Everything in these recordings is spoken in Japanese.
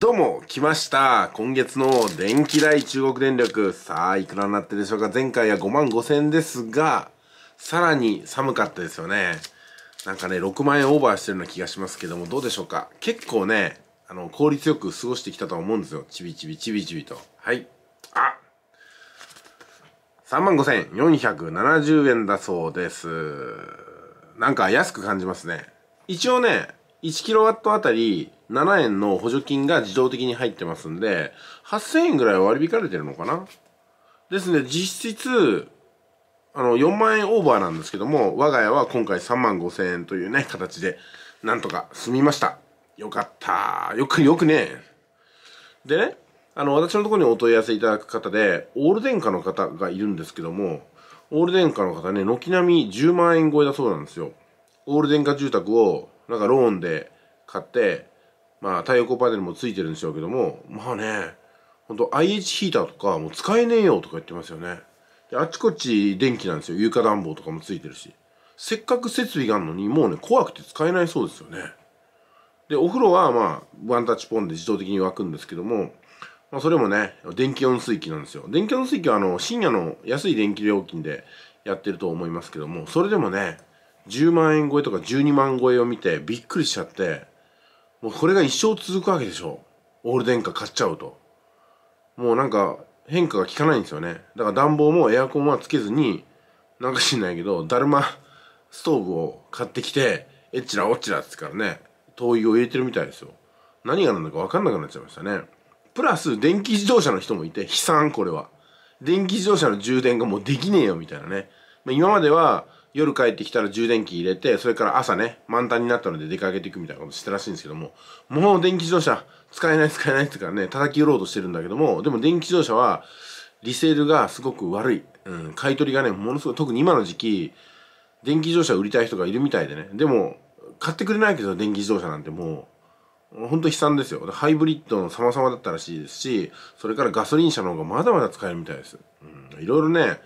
どうも、来ました。今月の電気代中国電力。さあ、いくらになってるでしょうか。前回は5万5千円ですが、さらに寒かったですよね。なんかね、6万円オーバーしてるような気がしますけども、どうでしょうか。結構ね、あの、効率よく過ごしてきたと思うんですよ。ちびちびちびちびと。はい。あ !3 万5470円だそうです。なんか安く感じますね。一応ね、1kW あたり7円の補助金が自動的に入ってますんで、8000円ぐらい割り引かれてるのかな？ですね、実質、あの、4万円オーバーなんですけども、我が家は今回3万5千円というね、形で、なんとか済みました。よかった。よく、よくね。でね、あの、私のところにお問い合わせいただく方で、オール電化の方がいるんですけども、オール電化の方ね、軒並み10万円超えだそうなんですよ。オール電化住宅を、なんかローンで買って、まあ太陽光パネルもついてるんでしょうけども、まあね、ほんと IH ヒーターとかもう使えねえよとか言ってますよね。であっちこっち電気なんですよ。床暖房とかもついてるし。せっかく設備があるのにもうね、怖くて使えないそうですよね。で、お風呂はまあ、ワンタッチポンで自動的に沸くんですけども、まあそれもね、電気温水器なんですよ。電気温水器はあの、深夜の安い電気料金でやってると思いますけども、それでもね、10万円超えとか12万超えを見てびっくりしちゃって、もうこれが一生続くわけでしょ。オール電化買っちゃうと。もうなんか変化が効かないんですよね。だから暖房もエアコンはつけずに、なんか知んないけど、だるまストーブを買ってきて、えっちらおっちらってからね、灯油を入れてるみたいですよ。何が何だか分かんなくなっちゃいましたね。プラス、電気自動車の人もいて、悲惨これは。電気自動車の充電がもうできねえよみたいなね。まあ、今までは、夜帰ってきたら充電器入れて、それから朝ね、満タンになったので出かけていくみたいなことしてたらしいんですけども、もう電気自動車使えない使えないってからね、叩き売ろうとしてるんだけども、でも電気自動車は、リセールがすごく悪い。うん、買い取りがね、ものすごい、特に今の時期、電気自動車売りたい人がいるみたいでね。でも、買ってくれないけど、電気自動車なんてもう、ほんと悲惨ですよ。ハイブリッドの様々だったらしいですし、それからガソリン車の方がまだまだ使えるみたいです。うん、いろいろね、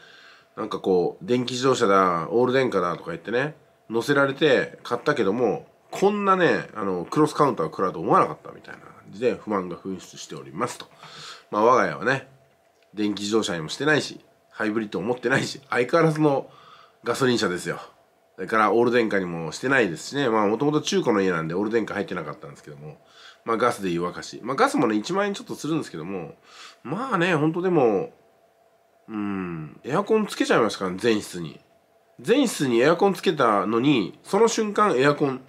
なんかこう、電気自動車だ、オール電化だとか言ってね、乗せられて買ったけども、こんなね、あの、クロスカウンターを食らうと思わなかったみたいな感じで不満が噴出しておりますと。まあ我が家はね、電気自動車にもしてないし、ハイブリッドも持ってないし、相変わらずのガソリン車ですよ。それからオール電化にもしてないですしね、まあもともと中古の家なんでオール電化入ってなかったんですけども、まあガスで湯沸かし。まあガスもね、1万円ちょっとするんですけども、まあね、ほんとでも、うん、エアコンつけちゃいましたから、ね、全室に。全室にエアコンつけたのに、その瞬間エアコン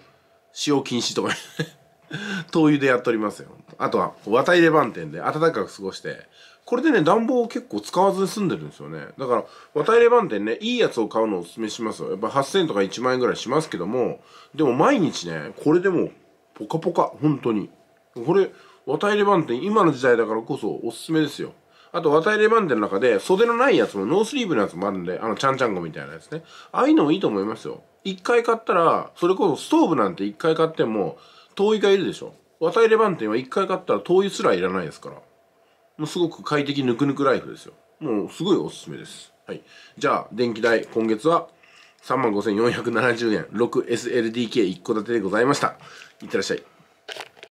使用禁止とか 灯油でやっておりますよ。あとは、綿入れ番店で暖かく過ごして、これでね、暖房を結構使わずに済んでるんですよね。だから、綿入れ番店ね、いいやつを買うのをお勧めしますよ。やっぱ8000とか1万円ぐらいしますけども、でも毎日ね、これでも、ポカポカ、本当に。これ、綿入れ番店、今の時代だからこそおすすめですよ。あと、綿入れバンデの中で、袖のないやつも、ノースリーブのやつもあるんで、あの、ちゃんちゃんこみたいなやつね。ああいうのもいいと思いますよ。一回買ったら、それこそストーブなんて一回買っても、灯油がいるでしょ。綿入れ番店は一回買ったら灯油すらいらないですから。もうすごく快適ぬくぬくライフですよ。もうすごいおすすめです。はい。じゃあ、電気代、今月は35,470円、6SLDK1 戸建てでございました。いってらっしゃい。